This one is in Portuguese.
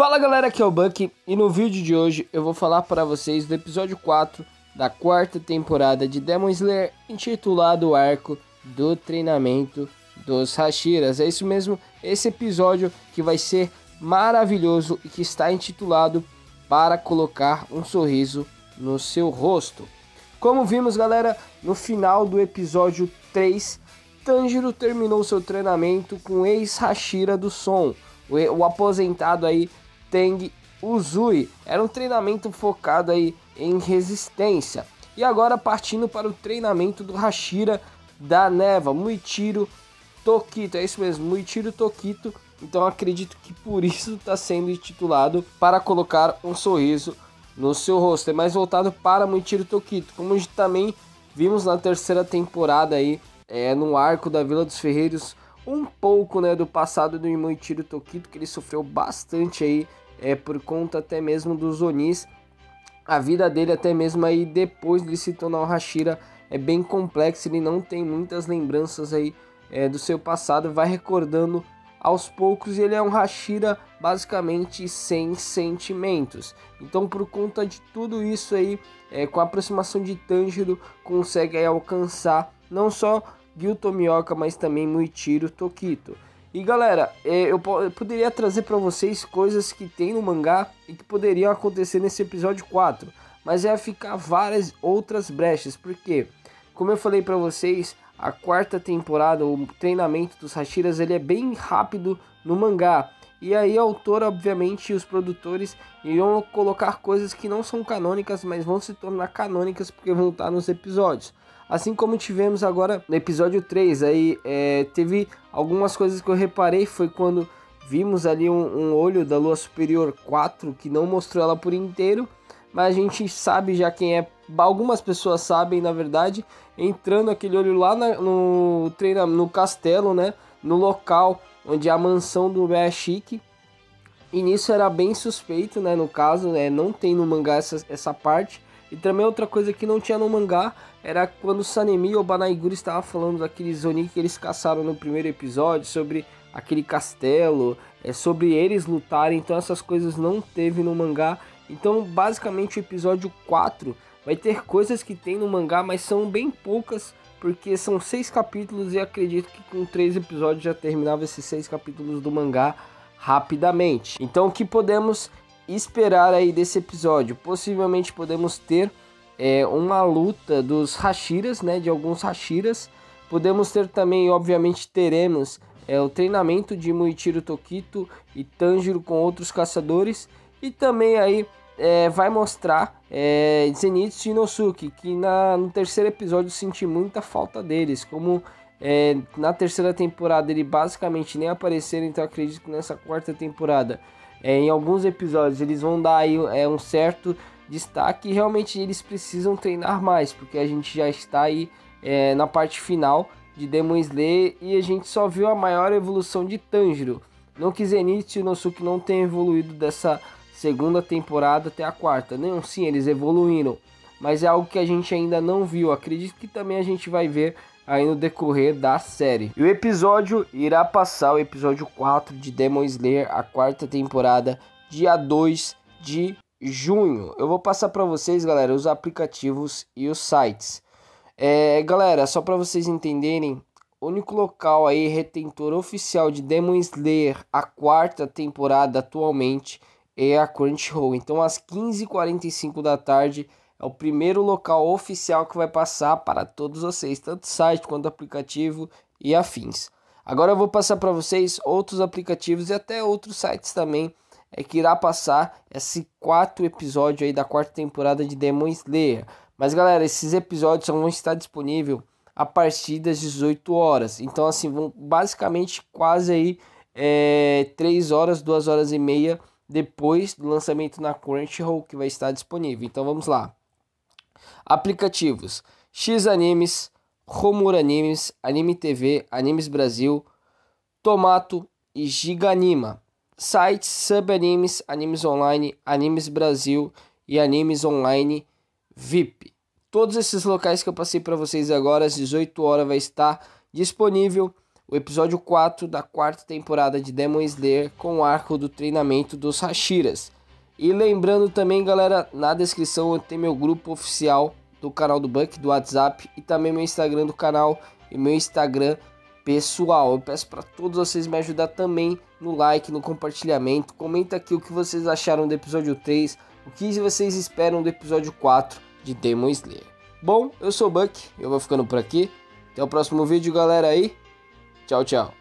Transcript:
Fala galera, aqui é o Buck e no vídeo de hoje eu vou falar para vocês do episódio 4 da quarta temporada de Demon Slayer, intitulado o arco do treinamento dos Hashiras. É isso mesmo, esse episódio que vai ser maravilhoso e que está intitulado Para colocar um sorriso no seu rosto. Como vimos, galera, no final do episódio 3, Tanjiro terminou seu treinamento com o ex-Hashira do som, o, o aposentado aí Teng Uzui. Era um treinamento focado aí em resistência. E agora partindo para o treinamento do Hashira da Neva, Muichiro Tokito. É isso mesmo, Muichiro Tokito. Então acredito que por isso está sendo intitulado para colocar um sorriso no seu rosto. É mais voltado para Muichiro Tokito, como também vimos na terceira temporada aí, é, no arco da Vila dos Ferreiros, um pouco né, do passado do Muichiro Tokito, que ele sofreu bastante aí é, por conta até mesmo dos Onis. A vida dele, até mesmo aí depois de se tornar o Hashira, é bem complexa. Ele não tem muitas lembranças aí é, do seu passado, vai recordando aos poucos. E ele é um Hashira basicamente sem sentimentos. Então, por conta de tudo isso aí, é, com a aproximação de Tanjiro, consegue alcançar não só Gyuto Mioka, mas também Muichiro Tokito. E galera, é, eu poderia trazer para vocês coisas que tem no mangá e que poderiam acontecer nesse episódio 4, mas ia ficar várias outras brechas, porque, como eu falei para vocês, a quarta temporada, o treinamento dos Hashiras, ele é bem rápido no mangá. E aí a autora, obviamente, e os produtores iriam colocar coisas que não são canônicas, mas vão se tornar canônicas porque vão estar nos episódios. Assim como tivemos agora no episódio 3, aí é, teve algumas coisas que eu reparei, foi quando vimos ali um, um, olho da lua superior 4, que não mostrou ela por inteiro, mas a gente sabe já quem é, algumas pessoas sabem na verdade, entrando aquele olho lá na, no, treino, no castelo, né, no local onde é a mansão do Meashik, e nisso era bem suspeito, né, no caso, né, não tem no mangá essa, essa parte, e também outra coisa que não tinha no mangá era quando Sanemi ou Banaiguri estava falando daqueles Oni que eles caçaram no primeiro episódio, sobre aquele castelo, é, sobre eles lutarem, então essas coisas não teve no mangá. Então, basicamente, o episódio 4 vai ter coisas que tem no mangá, mas são bem poucas, porque são seis capítulos e acredito que com três episódios já terminava esses seis capítulos do mangá rapidamente. Então, o que podemos esperar aí desse episódio? Possivelmente podemos ter é, uma luta dos Hashiras, né, de alguns Hashiras. Podemos ter também, obviamente, teremos é, o treinamento de Muichiro Tokito e Tanjiro com outros caçadores. E também aí é, vai mostrar é, Zenitsu e Inosuke, que na, no terceiro episódio senti muita falta deles. Como é, na terceira temporada ele basicamente nem apareceram, então acredito que nessa quarta temporada é, em alguns episódios eles vão dar aí é, um certo destaque e realmente eles precisam treinar mais, porque a gente já está aí é, na parte final de Demon Slayer e a gente só viu a maior evolução de Tanjiro. Não que Zenitsu e Inosuke não tenham evoluído dessa segunda temporada até a quarta. Não, sim, eles evoluíram, mas é algo que a gente ainda não viu. Acredito que também a gente vai ver aí no decorrer da série. E o episódio irá passar, o episódio 4 de Demon Slayer, a quarta temporada, dia 2 de junho. Eu vou passar para vocês, galera, os aplicativos e os sites. É, galera, só para vocês entenderem, o único local aí retentor oficial de Demon Slayer, a quarta temporada atualmente, é a Crunchyroll. Então, às 15h45 da tarde, é o primeiro local oficial que vai passar para todos vocês, tanto site quanto aplicativo e afins. Agora eu vou passar para vocês outros aplicativos e até outros sites também é que irá passar esse quarto episódio aí da quarta temporada de Demon Slayer. Mas galera, esses episódios só vão estar disponíveis a partir das 18 horas. Então assim, vão basicamente quase aí é, 3 horas, 2 horas e meia depois do lançamento na Crunchyroll que vai estar disponível. Então vamos lá. Aplicativos: X Animes, Romur Animes, Anime TV, Animes Brasil, Tomato e Giganima. Sites Subanimes, Animes Online, Animes Brasil e Animes Online VIP. Todos esses locais que eu passei para vocês agora às 18 horas vai estar disponível o episódio 4 da quarta temporada de Demon Slayer com o arco do treinamento dos Hashiras. E lembrando também, galera, na descrição tem meu grupo oficial do canal do Buck, do WhatsApp e também meu Instagram do canal e meu Instagram pessoal. Eu peço para todos vocês me ajudar também no like, no compartilhamento. Comenta aqui o que vocês acharam do episódio 3, o que vocês esperam do episódio 4 de Demon Slayer. Bom, eu sou o Buck, eu vou ficando por aqui. Até o próximo vídeo, galera aí. Tchau, tchau.